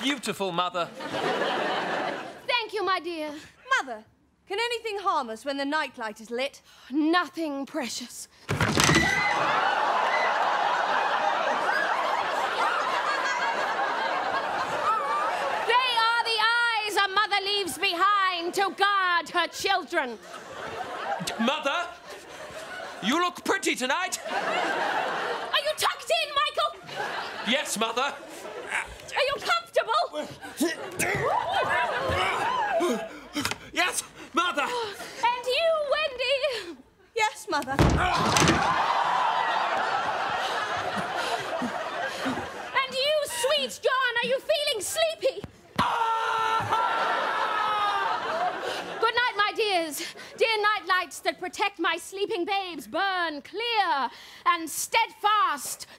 beautiful, Mother. Thank you, my dear. Mother, can anything harm us when the nightlight is lit? Nothing precious. they are the eyes a mother leaves behind to guard her children. Mother, you look pretty tonight. Are you tucked in, Michael? Yes, Mother. Are you comfortable? Yes, Mother. And you, Wendy? Yes, Mother. And you, sweet John, are you feeling sleepy? Good night, my dears. Dear night lights that protect my sleeping babes, burn clear and steadfast tonight.